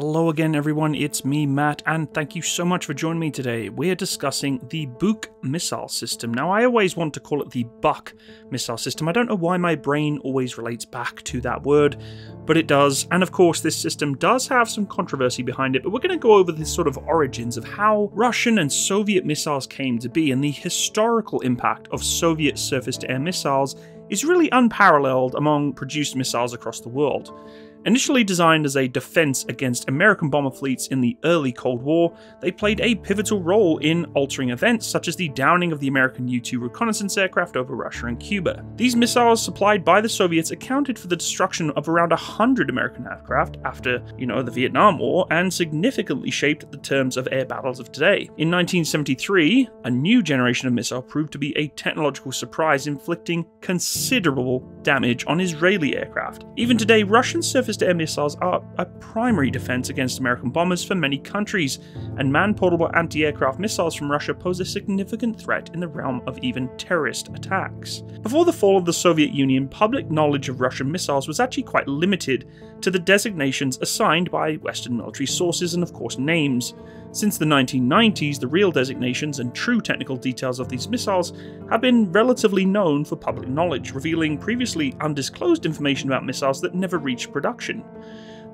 Hello again, everyone. It's me, Matt, and thank you so much for joining me today. We're discussing the Buk missile system. Now, I always want to call it the Buck missile system. I don't know why my brain always relates back to that word, but it does. And of course, this system does have some controversy behind it, but we're going to go over the sort of origins of how Russian and Soviet missiles came to be and the historical impact of Soviet surface to air missiles is really unparalleled among produced missiles across the world. Initially designed as a defense against American bomber fleets in the early Cold War, they played a pivotal role in altering events such as the downing of the American U 2 reconnaissance aircraft over Russia and Cuba. These missiles supplied by the Soviets accounted for the destruction of around 100 American aircraft after, you know, the Vietnam War and significantly shaped the terms of air battles of today. In 1973, a new generation of missile proved to be a technological surprise, inflicting considerable damage on Israeli aircraft. Even today, Russian surface surface to air missiles are a primary defense against American bombers for many countries, and man portable anti aircraft missiles from Russia pose a significant threat in the realm of even terrorist attacks. Before the fall of the Soviet Union, public knowledge of Russian missiles was actually quite limited to the designations assigned by Western military sources and, of course, names. Since the 1990s, the real designations and true technical details of these missiles have been relatively known for public knowledge, revealing previously undisclosed information about missiles that never reached production.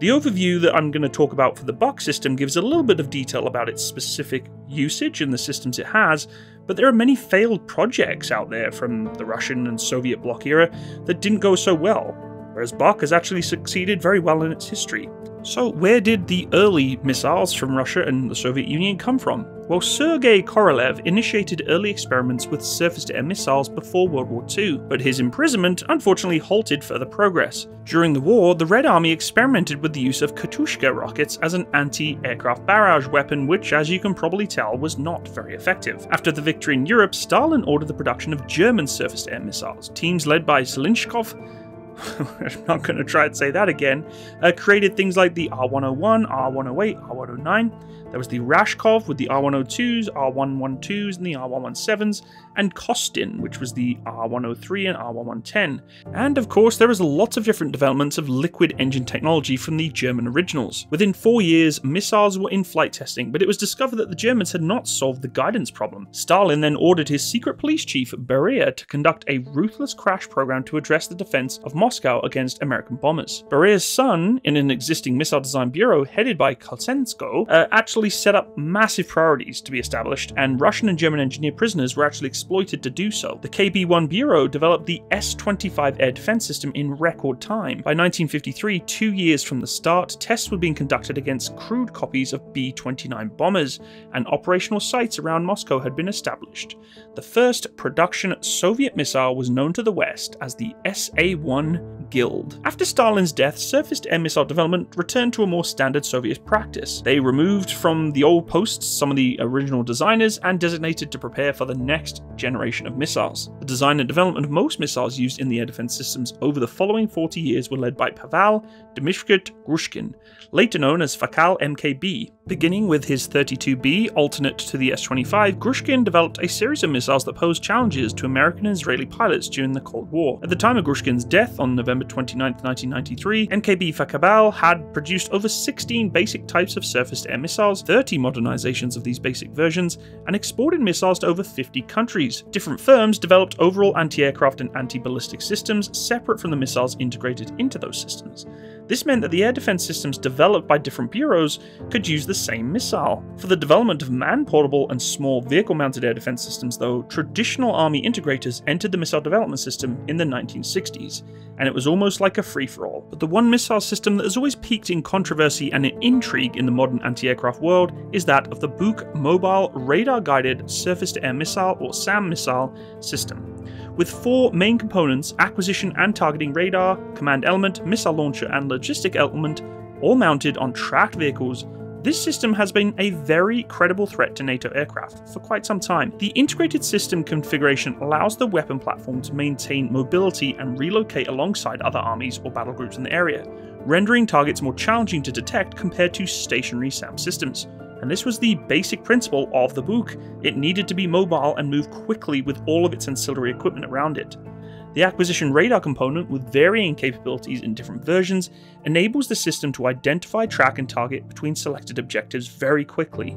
The overview that I'm going to talk about for the Buk system gives a little bit of detail about its specific usage and the systems it has, but there are many failed projects out there from the Russian and Soviet bloc era that didn't go so well, whereas Buk has actually succeeded very well in its history. So, where did the early missiles from Russia and the Soviet Union come from? Well, Sergei Korolev initiated early experiments with surface to air missiles before World War II, but his imprisonment unfortunately halted further progress. During the war, the Red Army experimented with the use of Katyusha rockets as an anti aircraft barrage weapon, which, as you can probably tell, was not very effective. After the victory in Europe, Stalin ordered the production of German surface to air missiles. Teams led by Zhlynshyov I'm not going to try and say that again, uh, created things like the R101, R108, R109. There was the Rashkov with the R102s, R112s, and the R117s, and Kostin, which was the R103 and R1110. And of course, there was lots of different developments of liquid engine technology from the German originals. Within four years, missiles were in flight testing, but it was discovered that the Germans had not solved the guidance problem. Stalin then ordered his secret police chief, Beria, to conduct a ruthless crash program to address the defense of Moscow against American bombers. Beria's son, in an existing missile design bureau headed by Kolchensko, uh, actually set up massive priorities to be established, and Russian and German engineer prisoners were actually exploited to do so. The KB-1 Bureau developed the S-25 air defense system in record time. By 1953, two years from the start, tests were being conducted against crude copies of B-29 bombers, and operational sites around Moscow had been established. The first production Soviet missile was known to the West as the SA-1 Guild. After Stalin's death, surface air missile development returned to a more standard Soviet practice. They removed from the old posts some of the original designers and designated to prepare for the next generation of missiles. The design and development of most missiles used in the air defense systems over the following 40 years were led by Pavel Dmytryevich Grushkin, later known as Fakel MKB. Beginning with his 32B alternate to the S-25, Grushkin developed a series of missiles that posed challenges to American and Israeli pilots during the Cold War. At the time of Grushkin's death on November 29, 1993, MKB Fakabal had produced over 16 basic types of surface-to-air missiles, 30 modernizations of these basic versions, and exported missiles to over 50 countries. Different firms developed overall anti-aircraft and anti-ballistic systems separate from the missiles integrated into those systems. This meant that the air defense systems developed by different bureaus could use the same missile. For the development of man portable and small vehicle mounted air defense systems, though, traditional Army integrators entered the missile development system in the 1960s, and it was almost like a free for all. But the one missile system that has always peaked in controversy and in intrigue in the modern anti aircraft world is that of the Buk Mobile Radar Guided Surface to Air Missile or SAM missile system with four main components acquisition and targeting radar, command element, missile launcher, and logistic element, all mounted on tracked vehicles. This system has been a very credible threat to NATO aircraft for quite some time. The integrated system configuration allows the weapon platform to maintain mobility and relocate alongside other armies or battle groups in the area, rendering targets more challenging to detect compared to stationary SAM systems and this was the basic principle of the Buk. It needed to be mobile and move quickly with all of its ancillary equipment around it. The acquisition radar component, with varying capabilities in different versions, enables the system to identify, track, and target between selected objectives very quickly.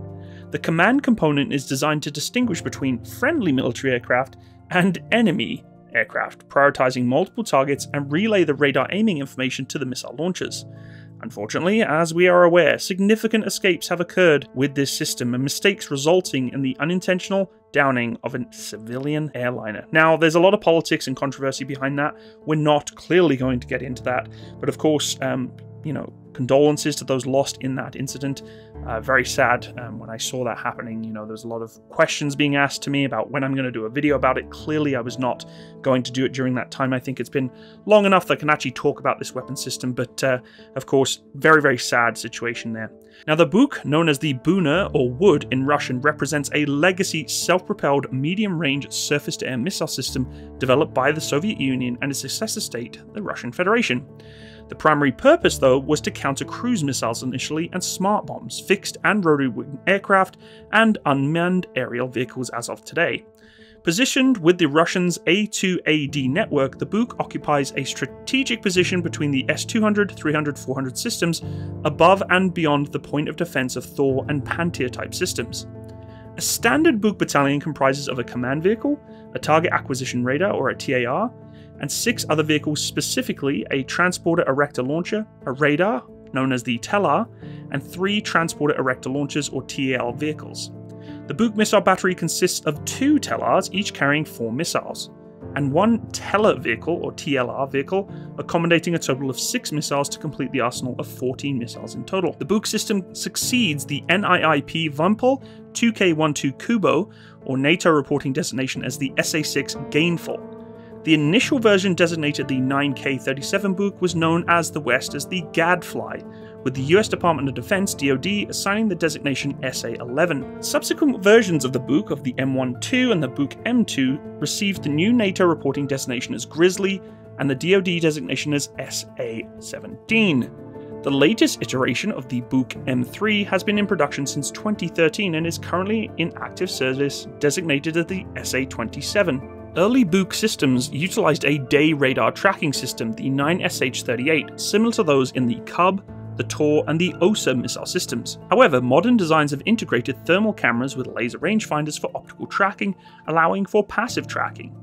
The command component is designed to distinguish between friendly military aircraft and enemy aircraft, prioritizing multiple targets and relay the radar aiming information to the missile launchers. Unfortunately, as we are aware, significant escapes have occurred with this system and mistakes resulting in the unintentional downing of a civilian airliner. Now, there's a lot of politics and controversy behind that. We're not clearly going to get into that, but of course, um, you know, condolences to those lost in that incident. Uh, very sad um, when I saw that happening. You know, there's a lot of questions being asked to me about when I'm going to do a video about it. Clearly, I was not going to do it during that time. I think it's been long enough that I can actually talk about this weapon system, but uh, of course, very, very sad situation there. Now, the Buk, known as the Buna or Wood in Russian, represents a legacy self propelled medium range surface to air missile system developed by the Soviet Union and its successor state, the Russian Federation. The primary purpose, though, was to counter cruise missiles initially and smart bombs, fixed and rotary wing aircraft, and unmanned aerial vehicles as of today. Positioned with the Russians' A2AD network, the Buk occupies a strategic position between the S 200, 300, 400 systems, above and beyond the point of defense of Tor and Pantsir type systems. A standard Buk battalion comprises of a command vehicle, a target acquisition radar or a TAR, and six other vehicles, specifically a transporter erector launcher, a radar, known as the TELAR, and three transporter erector launchers or TEL vehicles. The Buk missile battery consists of two TELARs, each carrying four missiles, and one TELAR vehicle or TLR vehicle, accommodating a total of six missiles to complete the arsenal of 14 missiles in total. The Buk system succeeds the NIIP Vympel 2K12 Kubo, or NATO reporting designation as the SA 6 Gainful. The initial version designated the 9K37 Buk was known as the West as the Gadfly, with the US Department of Defense DoD assigning the designation SA11. Subsequent versions of the Buk of the M12 and the Buk M2 received the new NATO reporting designation as Grizzly and the DoD designation as SA17. The latest iteration of the Buk M3 has been in production since 2013 and is currently in active service designated as the SA27. Early Buk systems utilized a day radar tracking system, the 9SH38, similar to those in the Kub, the Tor, and the OSA missile systems. However, modern designs have integrated thermal cameras with laser rangefinders for optical tracking, allowing for passive tracking.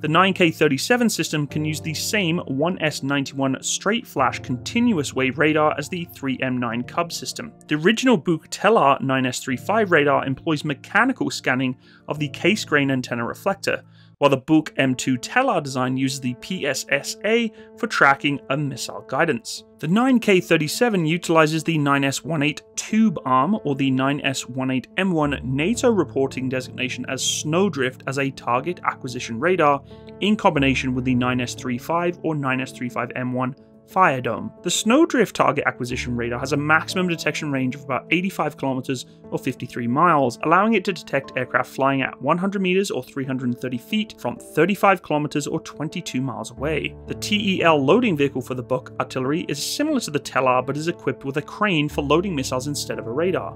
The 9K37 system can use the same 1S91 Straight Flush continuous wave radar as the 3M9 Kub system. The original Buk Telar 9S35 radar employs mechanical scanning of the Cassegrain antenna reflector, while the Buk M2 Telar design uses the PSSA for tracking and missile guidance. The 9K37 utilizes the 9S18 tube arm or the 9S18M1 NATO reporting designation as Snowdrift as a target acquisition radar in combination with the 9S35 or 9S35M1 Fire Dome. The Snowdrift target acquisition radar has a maximum detection range of about 85 kilometers or 53 miles, allowing it to detect aircraft flying at 100 meters or 330 feet from 35 kilometers or 22 miles away. The TEL loading vehicle for the Buk artillery is similar to the Telar but is equipped with a crane for loading missiles instead of a radar.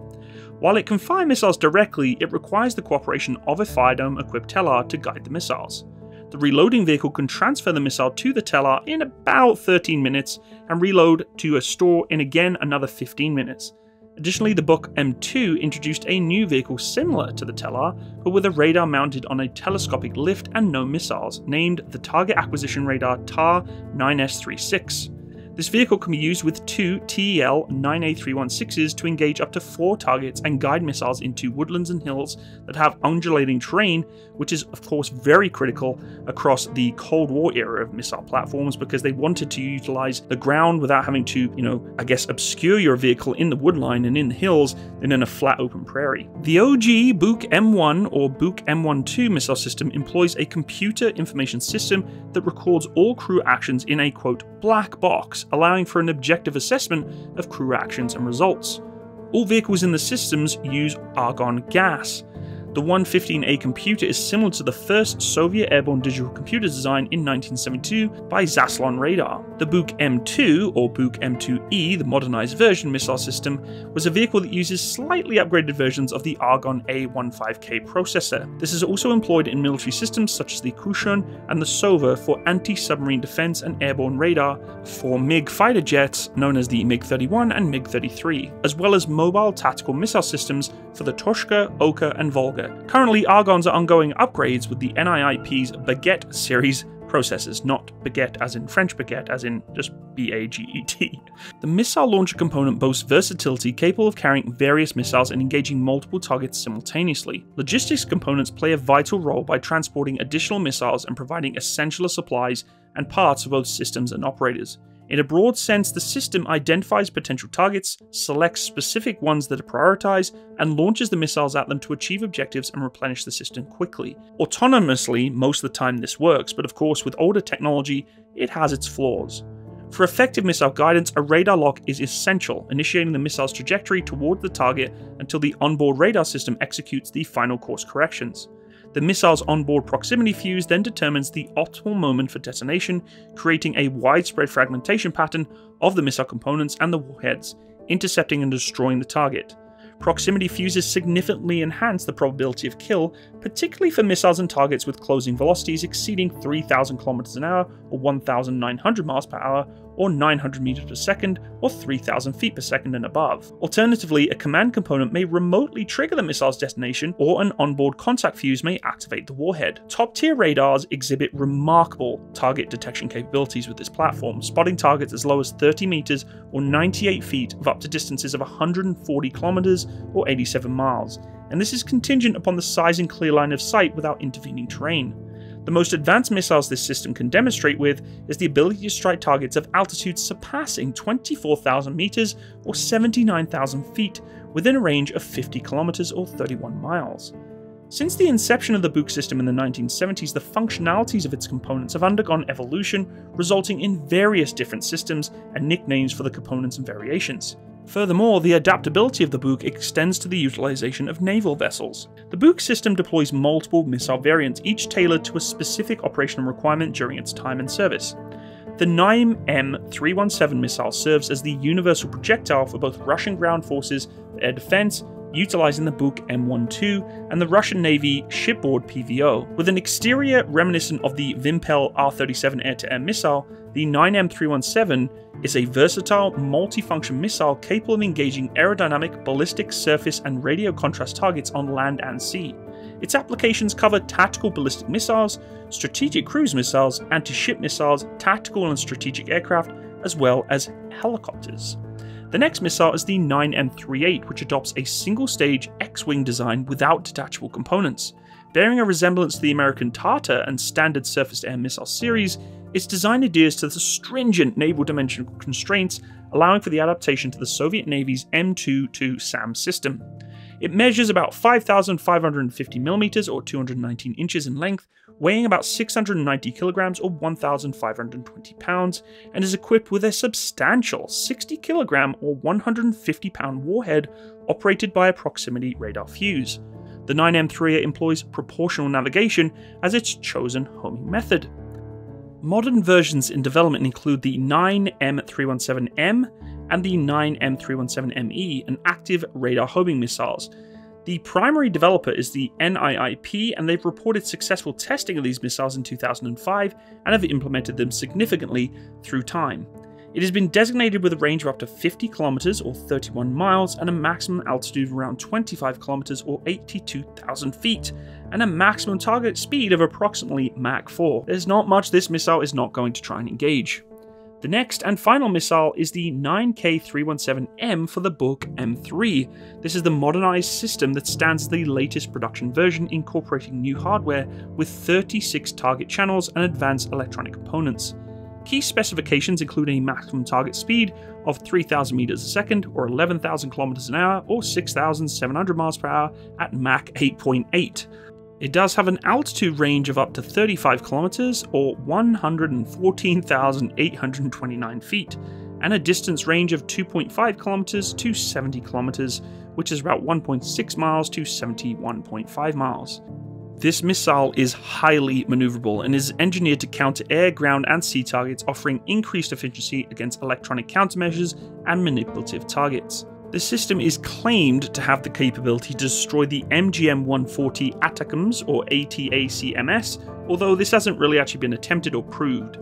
While it can fire missiles directly, it requires the cooperation of a fire dome equipped Telar to guide the missiles. The reloading vehicle can transfer the missile to the Telar in about 13 minutes and reload to a store in again another 15 minutes. Additionally, the Buk M2 introduced a new vehicle similar to the Telar, but with a radar mounted on a telescopic lift and no missiles, named the Target Acquisition Radar TAR 9S36. This vehicle can be used with two TEL 9A316s to engage up to four targets and guide missiles into woodlands and hills that have undulating terrain, which is, of course, very critical across the Cold War era of missile platforms because they wanted to utilize the ground without having to, you know, I guess, obscure your vehicle in the woodline and in the hills and in a flat open prairie. The OG Buk M1 or Buk M12 missile system employs a computer information system that records all crew actions in a quote black box allowing for an objective assessment of crew actions and results. All vehicles in the systems use argon gas. The 115A computer is similar to the first Soviet airborne digital computer design in 1972 by Zaslon Radar. The Buk M2, or Buk M2E, the modernized version missile system, was a vehicle that uses slightly upgraded versions of the Argon A15K processor. This is also employed in military systems such as the Khushun and the Sova for anti-submarine defense and airborne radar for MiG fighter jets known as the MiG-31 and MiG-33, as well as mobile tactical missile systems for the Tochka, Oka, and Volga Currently, Argons are ongoing upgrades with the NIIP's Baguette series processors, not baguette as in French baguette, as in just B A G E T. The missile launcher component boasts versatility capable of carrying various missiles and engaging multiple targets simultaneously. Logistics components play a vital role by transporting additional missiles and providing essential supplies and parts for both systems and operators. In a broad sense, the system identifies potential targets, selects specific ones that are prioritized, and launches the missiles at them to achieve objectives and replenish the system quickly. Autonomously, most of the time this works, but of course, with older technology, it has its flaws. For effective missile guidance, a radar lock is essential, initiating the missile's trajectory toward the target until the onboard radar system executes the final course corrections. The missile's onboard proximity fuse then determines the optimal moment for detonation, creating a widespread fragmentation pattern of the missile components and the warheads, intercepting and destroying the target. Proximity fuses significantly enhance the probability of kill, particularly for missiles and targets with closing velocities exceeding 3,000 km an hour or 1,900 miles per hour or 900 meters per second, or 3000 feet per second and above. Alternatively, a command component may remotely trigger the missile's detonation, or an onboard contact fuse may activate the warhead. Top tier radars exhibit remarkable target detection capabilities with this platform, spotting targets as low as 30 meters or 98 feet of up to distances of 140 kilometers or 87 miles, and this is contingent upon the size and clear line of sight without intervening terrain. The most advanced missiles this system can demonstrate with is the ability to strike targets of altitudes surpassing 24,000 meters or 79,000 feet within a range of 50 kilometers or 31 miles. Since the inception of the Buk system in the 1970s, the functionalities of its components have undergone evolution, resulting in various different systems and nicknames for the components and variations. Furthermore, the adaptability of the Buk extends to the utilization of naval vessels. The Buk system deploys multiple missile variants, each tailored to a specific operational requirement during its time in service. The Naim M317 missile serves as the universal projectile for both Russian ground forces for air defense utilizing the Buk M12 and the Russian Navy shipboard PVO. With an exterior reminiscent of the Vimpel R-37 air-to-air missile, the 9M317 is a versatile, multifunction missile capable of engaging aerodynamic, ballistic, surface, and radio contrast targets on land and sea. Its applications cover tactical ballistic missiles, strategic cruise missiles, anti-ship missiles, tactical and strategic aircraft, as well as helicopters. The next missile is the 9M38, which adopts a single stage X Wing design without detachable components. Bearing a resemblance to the American Tartar and standard surface to air missile series, its design adheres to the stringent naval dimensional constraints, allowing for the adaptation to the Soviet Navy's M22 SAM system. It measures about 5,550mm or 219 inches in length, weighing about 690 kilograms or 1,520 pounds, and is equipped with a substantial 60 kilogram or 150 pound warhead operated by a proximity radar fuse. The 9M3 employs proportional navigation as its chosen homing method. Modern versions in development include the 9M317M and the 9M317ME, an active radar homing missiles, the primary developer is the NIIP, and they've reported successful testing of these missiles in 2005 and have implemented them significantly through time. It has been designated with a range of up to 50 kilometers or 31 miles and a maximum altitude of around 25 kilometers or 82,000 feet, and a maximum target speed of approximately Mach 4. There's not much this missile is not going to try and engage. The next and final missile is the 9K317M for the Buk M3. This is the modernized system that stands the latest production version, incorporating new hardware with 36 target channels and advanced electronic components. Key specifications include a maximum target speed of 3,000 meters a second, or 11,000 kilometers an hour, or 6,700 miles per hour at Mach 8.8. It does have an altitude range of up to 35 kilometers or 114,829 feet, and a distance range of 2.5 kilometers to 70 kilometers which is about 1.6 miles to 71.5 miles. This missile is highly maneuverable and is engineered to counter air, ground, and sea targets, offering increased efficiency against electronic countermeasures and manipulative targets. The system is claimed to have the capability to destroy the MGM-140 ATACMS or ATACMS, although this hasn't really actually been attempted or proved.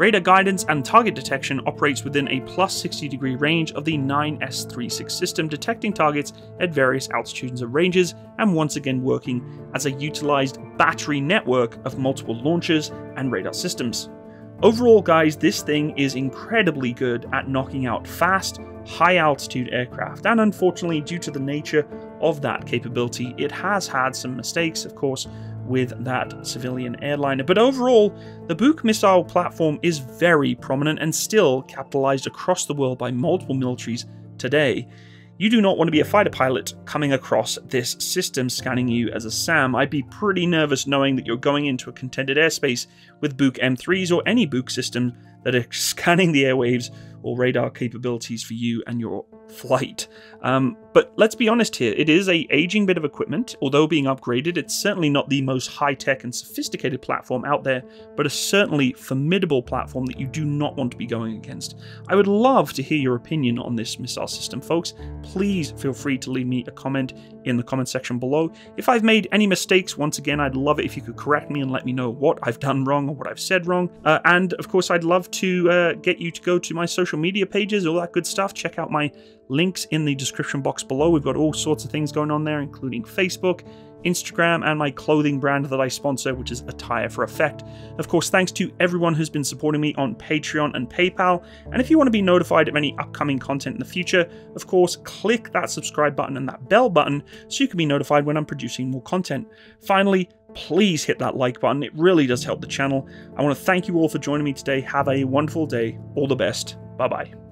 Radar guidance and target detection operates within a plus 60 degree range of the 9S36 system, detecting targets at various altitudes and ranges, and once again working as a utilized battery network of multiple launchers and radar systems. Overall, guys, this thing is incredibly good at knocking out fast, high altitude aircraft, and unfortunately, due to the nature of that capability, it has had some mistakes, of course, with that civilian airliner. But overall, the Buk missile platform is very prominent and still capitalized across the world by multiple militaries today. You do not want to be a fighter pilot coming across this system scanning you as a SAM. I'd be pretty nervous knowing that you're going into a contended airspace with Buk M3s or any Buk system that are scanning the airwaves or radar capabilities for you and your flight. Um, but let's be honest here, it is a aging bit of equipment. Although being upgraded, it's certainly not the most high-tech and sophisticated platform out there, but a certainly formidable platform that you do not want to be going against. I would love to hear your opinion on this missile system, folks. Please feel free to leave me a comment in the comment section below. If I've made any mistakes, once again, I'd love it if you could correct me and let me know what I've done wrong or what I've said wrong. Uh, and of course, I'd love to uh, get you to go to my social media pages, all that good stuff. Check out my links in the description box below. We've got all sorts of things going on there, including Facebook, Instagram, and my clothing brand that I sponsor, which is Attire for Effect. Of course, thanks to everyone who's been supporting me on Patreon and PayPal. And if you want to be notified of any upcoming content in the future, of course, click that subscribe button and that bell button so you can be notified when I'm producing more content. Finally, please hit that like button. It really does help the channel. I want to thank you all for joining me today. Have a wonderful day. All the best. Bye bye.